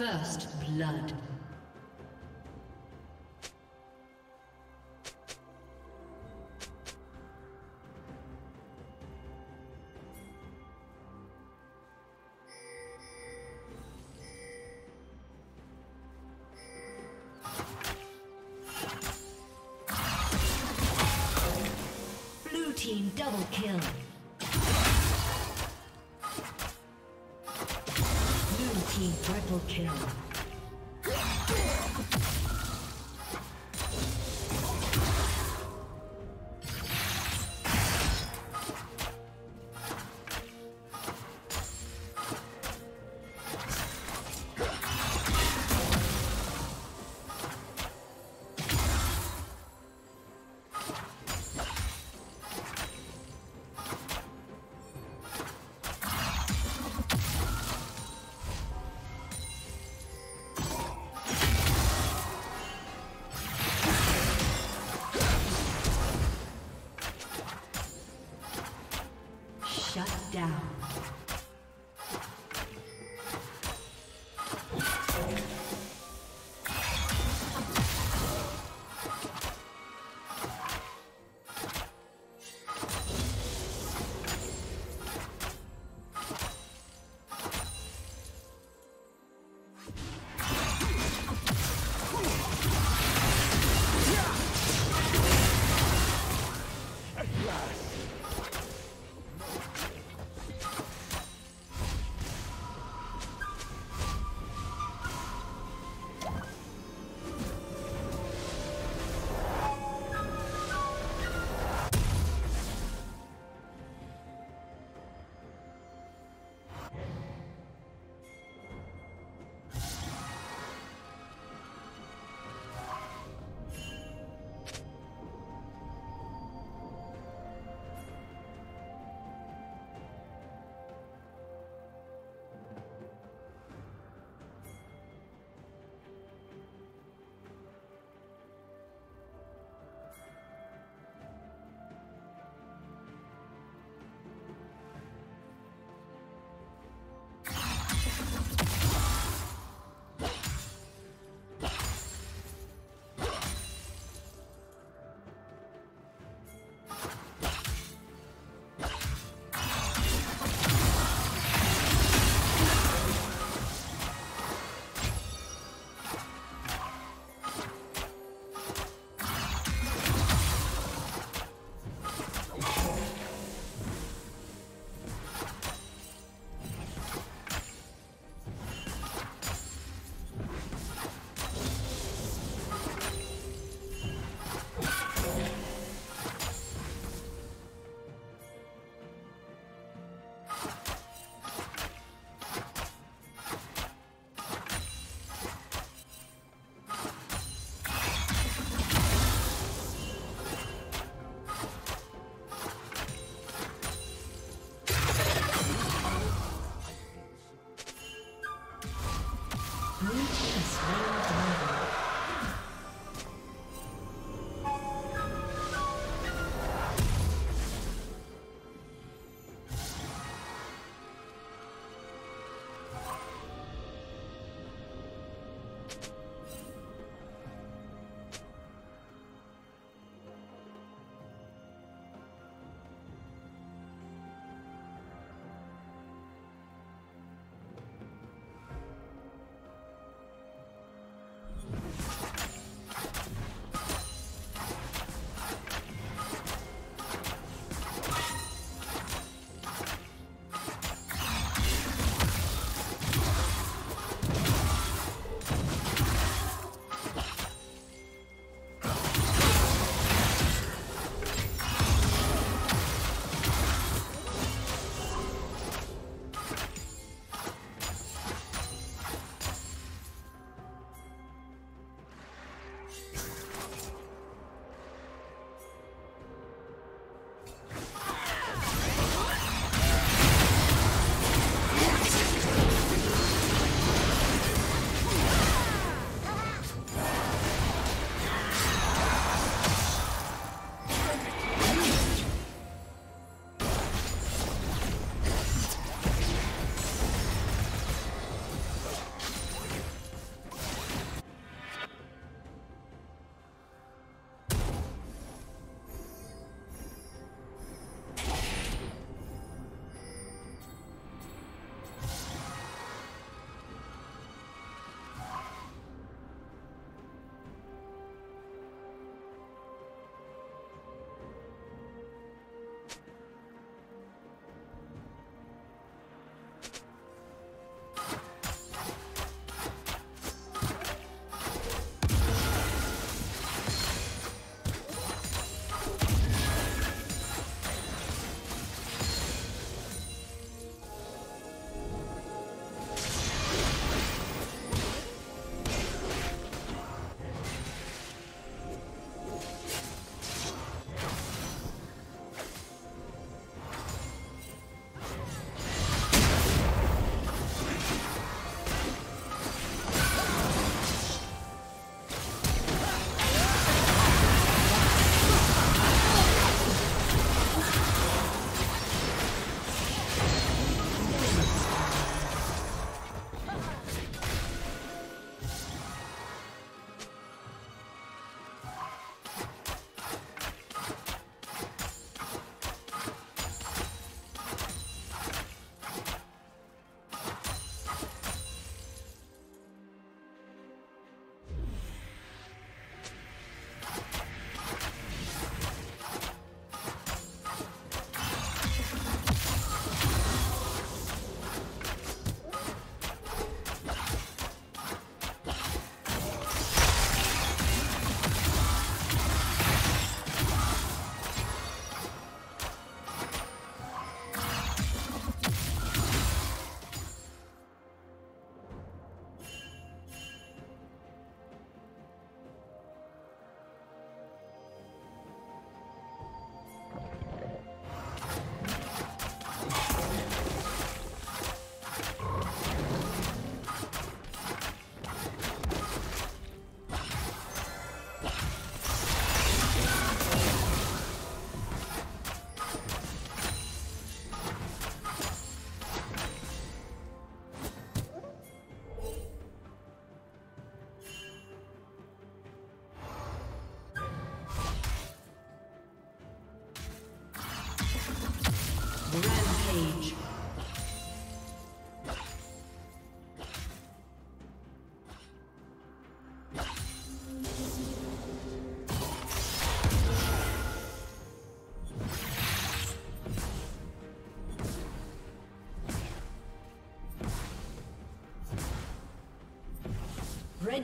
First blood.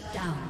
Shut down.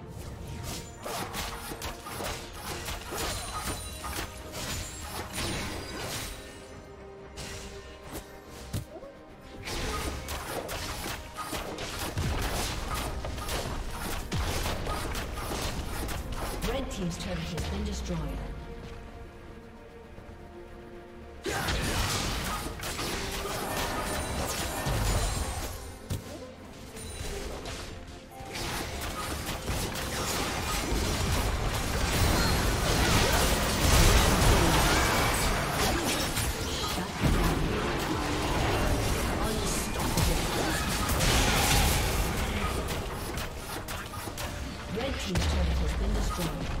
destroyed.